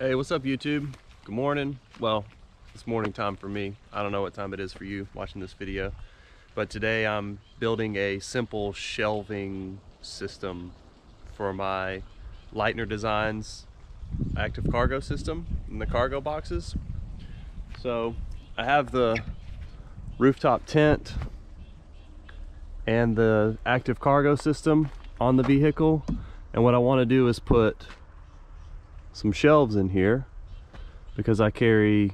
Hey, what's up YouTube? Good morning. Well, it's morning time for me. I don't know what time it is for you watching this video. But today I'm building a simple shelving system for my Leitner Designs active cargo system in the cargo boxes. So I have the rooftop tent and the active cargo system on the vehicle. And what I want to do is put some shelves in here because I carry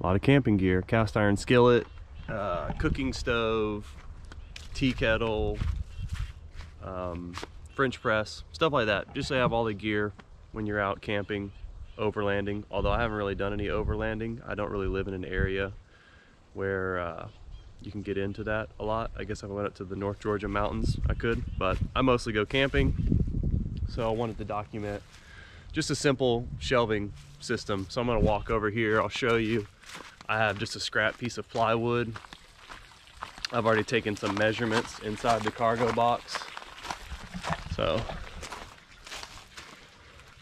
a lot of camping gear cast iron skillet uh, cooking stove tea kettle um, french press stuff like that. Just so you have all the gear when you're out camping overlanding. Although I haven't really done any overlanding I don't really live in an area where uh, you can get into that a lot. I guess if I went up to the North Georgia mountains I could but I mostly go camping. So I wanted to document just a simple shelving system. So I'm gonna walk over here, I'll show you. I have just a scrap piece of plywood. I've already taken some measurements inside the cargo box. So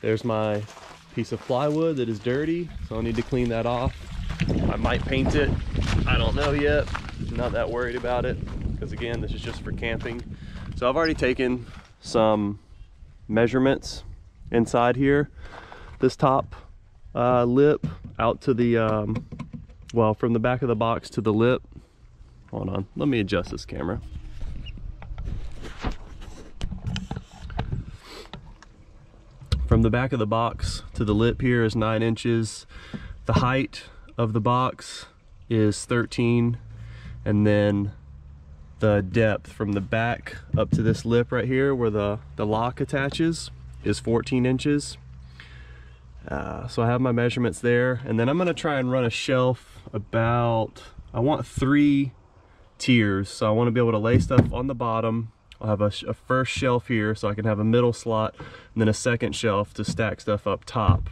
there's my piece of plywood that is dirty, so I need to clean that off. I might paint it, I don't know yet. not that worried about it, because again, this is just for camping. So I've already taken some measurements inside here this top uh, lip out to the um, well from the back of the box to the lip. Hold on let me adjust this camera. From the back of the box to the lip here is nine inches. The height of the box is 13 and then the depth from the back up to this lip right here where the the lock attaches is 14 inches. Uh, so I have my measurements there and then I'm gonna try and run a shelf about, I want three tiers. So I wanna be able to lay stuff on the bottom. I'll have a, a first shelf here so I can have a middle slot and then a second shelf to stack stuff up top.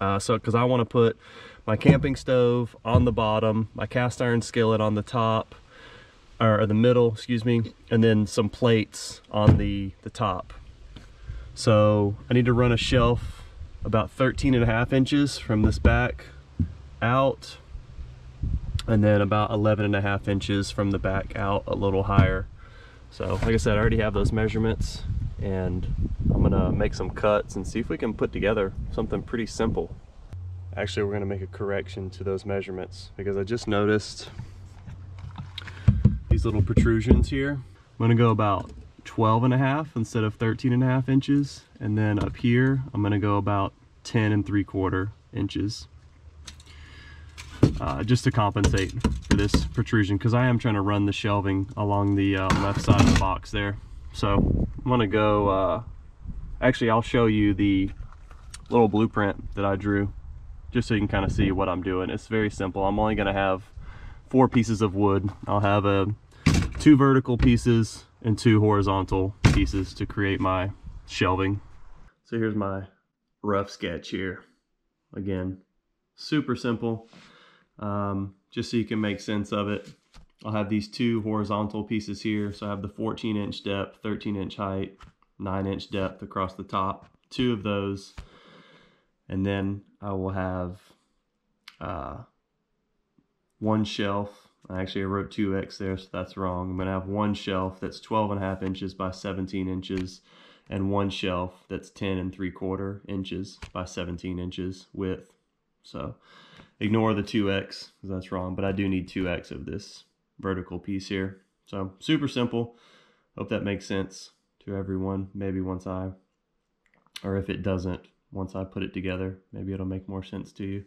Uh, so, cause I wanna put my camping stove on the bottom, my cast iron skillet on the top, or the middle, excuse me, and then some plates on the, the top. So I need to run a shelf about 13 and a half inches from this back out and then about 11 and a half inches from the back out a little higher. So like I said, I already have those measurements and I'm gonna make some cuts and see if we can put together something pretty simple. Actually, we're gonna make a correction to those measurements because I just noticed these little protrusions here. I'm gonna go about 12 and a half instead of 13 and a half inches. And then up here, I'm gonna go about 10 and three quarter inches. Uh, just to compensate for this protrusion because I am trying to run the shelving along the uh, left side of the box there. So I'm gonna go, uh, actually I'll show you the little blueprint that I drew just so you can kind of see what I'm doing. It's very simple. I'm only gonna have four pieces of wood. I'll have a two vertical pieces and two horizontal pieces to create my shelving. So here's my rough sketch here. Again, super simple, um, just so you can make sense of it. I'll have these two horizontal pieces here. So I have the 14 inch depth, 13 inch height, nine inch depth across the top, two of those. And then I will have uh, one shelf I actually, I wrote 2x there, so that's wrong. I'm going to have one shelf that's 12 and a half inches by 17 inches and one shelf that's 10 and 3 quarter inches by 17 inches width. So ignore the 2x because that's wrong, but I do need 2x of this vertical piece here. So super simple. Hope that makes sense to everyone. Maybe once I, or if it doesn't, once I put it together, maybe it'll make more sense to you.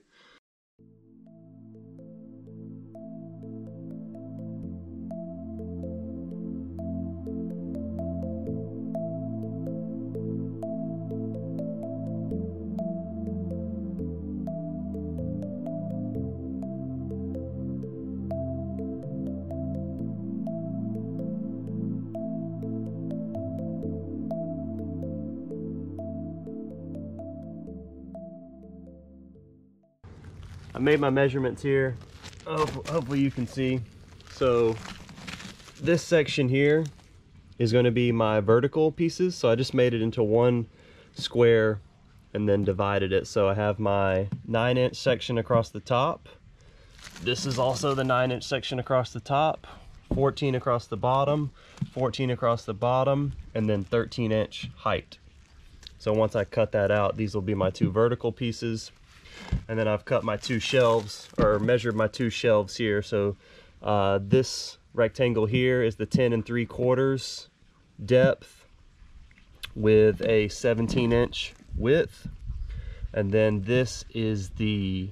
Made my measurements here. Hopefully you can see. So this section here is going to be my vertical pieces. So I just made it into one square and then divided it. So I have my nine inch section across the top. This is also the nine inch section across the top, 14 across the bottom, 14 across the bottom, and then 13 inch height. So once I cut that out, these will be my two vertical pieces. And then I've cut my two shelves or measured my two shelves here. So uh, this rectangle here is the 10 and 3 quarters depth with a 17 inch width. And then this is the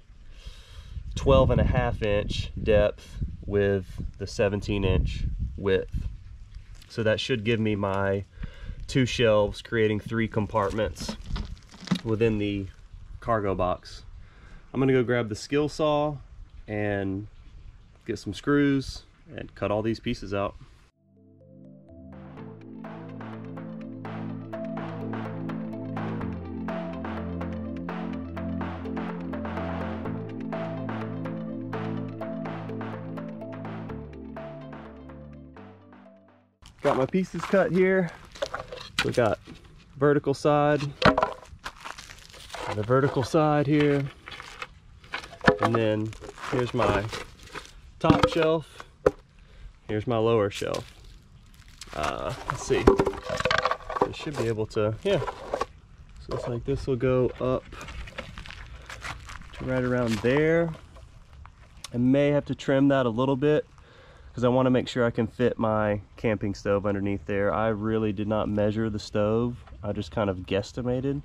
12 and a half inch depth with the 17 inch width. So that should give me my two shelves creating three compartments within the cargo box. I'm gonna go grab the skill saw and get some screws and cut all these pieces out. Got my pieces cut here. We got vertical side, the vertical side here, and then here's my top shelf. Here's my lower shelf. Uh, let's see. I should be able to, yeah. So it's like this will go up to right around there. I may have to trim that a little bit because I want to make sure I can fit my camping stove underneath there. I really did not measure the stove. I just kind of guesstimated.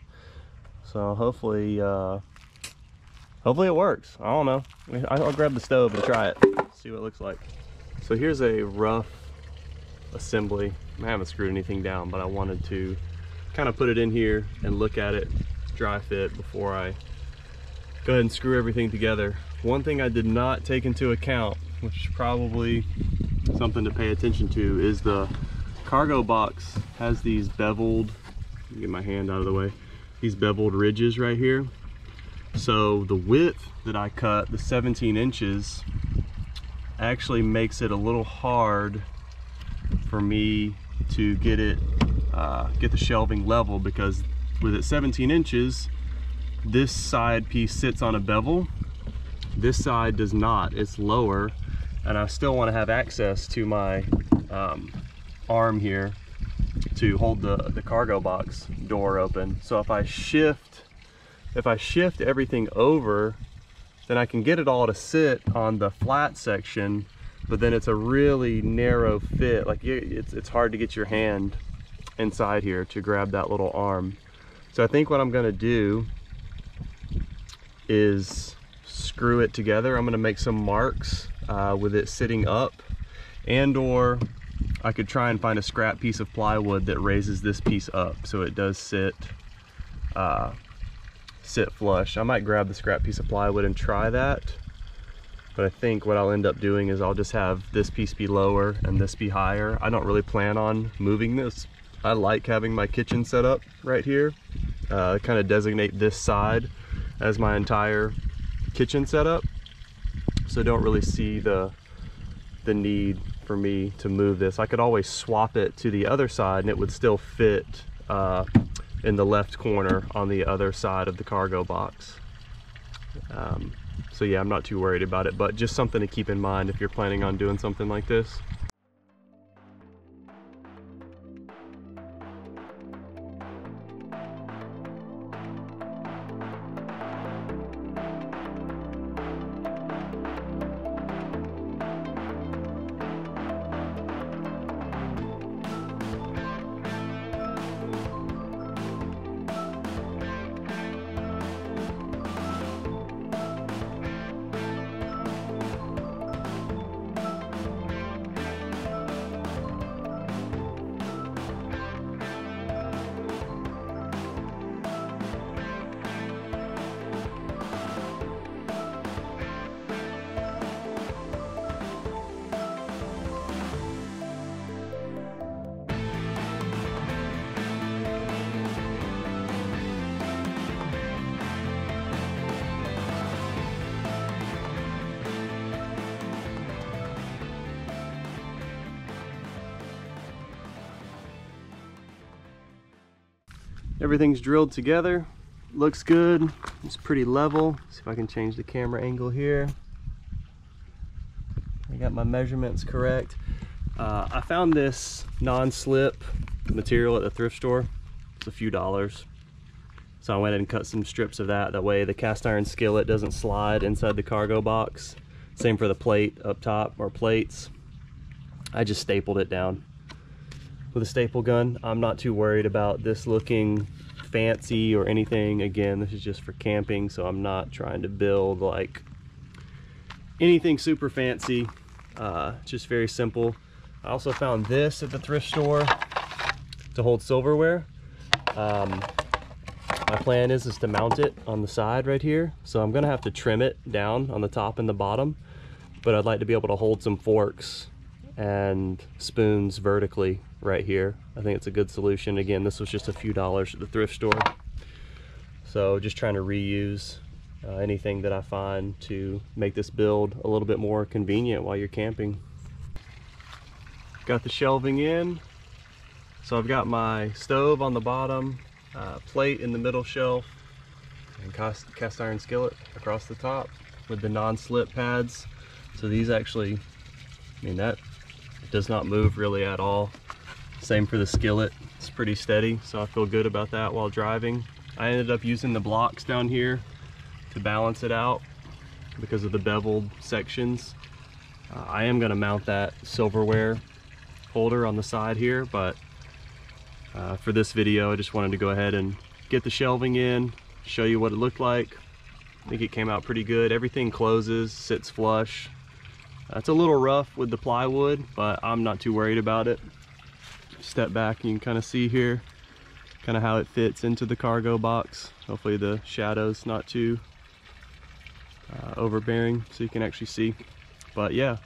So hopefully, uh, hopefully it works. I don't know. I'll grab the stove and try it, see what it looks like. So here's a rough assembly. I haven't screwed anything down, but I wanted to kind of put it in here and look at it dry fit before I go ahead and screw everything together. One thing I did not take into account which is probably something to pay attention to, is the cargo box has these beveled, get my hand out of the way, these beveled ridges right here. So the width that I cut, the 17 inches, actually makes it a little hard for me to get it, uh, get the shelving level because with it 17 inches, this side piece sits on a bevel. This side does not, it's lower and I still want to have access to my um, arm here to hold the, the cargo box door open. So if I shift, if I shift everything over, then I can get it all to sit on the flat section, but then it's a really narrow fit. Like it's, it's hard to get your hand inside here to grab that little arm. So I think what I'm gonna do is screw it together. I'm gonna make some marks uh, with it sitting up and or I could try and find a scrap piece of plywood that raises this piece up so it does sit uh, sit flush. I might grab the scrap piece of plywood and try that but I think what I'll end up doing is I'll just have this piece be lower and this be higher. I don't really plan on moving this. I like having my kitchen set up right here. Uh, kind of designate this side as my entire kitchen setup so don't really see the the need for me to move this. I could always swap it to the other side and it would still fit uh, in the left corner on the other side of the cargo box. Um, so yeah, I'm not too worried about it, but just something to keep in mind if you're planning on doing something like this. Everything's drilled together looks good. It's pretty level. See if I can change the camera angle here. I got my measurements correct. Uh, I found this non-slip material at the thrift store. It's a few dollars. So I went and cut some strips of that. That way the cast iron skillet doesn't slide inside the cargo box. Same for the plate up top or plates. I just stapled it down with a staple gun. I'm not too worried about this looking fancy or anything. Again, this is just for camping, so I'm not trying to build like anything super fancy. Uh, just very simple. I also found this at the thrift store to hold silverware. Um, my plan is, is to mount it on the side right here. So I'm gonna have to trim it down on the top and the bottom, but I'd like to be able to hold some forks and spoons vertically right here. I think it's a good solution. Again, this was just a few dollars at the thrift store. So just trying to reuse uh, anything that I find to make this build a little bit more convenient while you're camping. Got the shelving in. So I've got my stove on the bottom, uh, plate in the middle shelf, and cast, cast iron skillet across the top with the non-slip pads. So these actually, I mean that does not move really at all. Same for the skillet, it's pretty steady, so I feel good about that while driving. I ended up using the blocks down here to balance it out because of the beveled sections. Uh, I am gonna mount that silverware holder on the side here, but uh, for this video, I just wanted to go ahead and get the shelving in, show you what it looked like. I think it came out pretty good. Everything closes, sits flush. Uh, it's a little rough with the plywood, but I'm not too worried about it. Step back, you can kind of see here kind of how it fits into the cargo box. Hopefully the shadow's not too uh, overbearing so you can actually see. But yeah,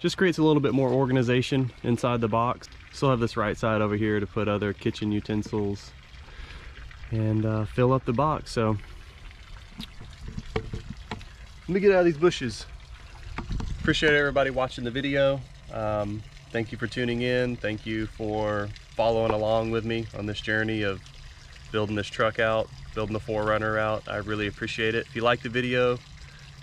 just creates a little bit more organization inside the box. Still have this right side over here to put other kitchen utensils and uh, fill up the box. So let me get out of these bushes. Appreciate everybody watching the video. Um, thank you for tuning in. Thank you for following along with me on this journey of building this truck out, building the 4Runner out. I really appreciate it. If you like the video,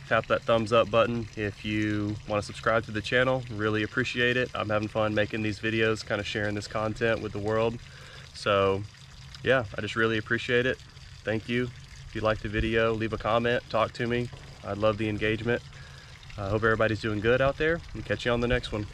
tap that thumbs up button. If you want to subscribe to the channel, really appreciate it. I'm having fun making these videos, kind of sharing this content with the world. So yeah, I just really appreciate it. Thank you. If you like the video, leave a comment, talk to me. I'd love the engagement. I hope everybody's doing good out there and catch you on the next one.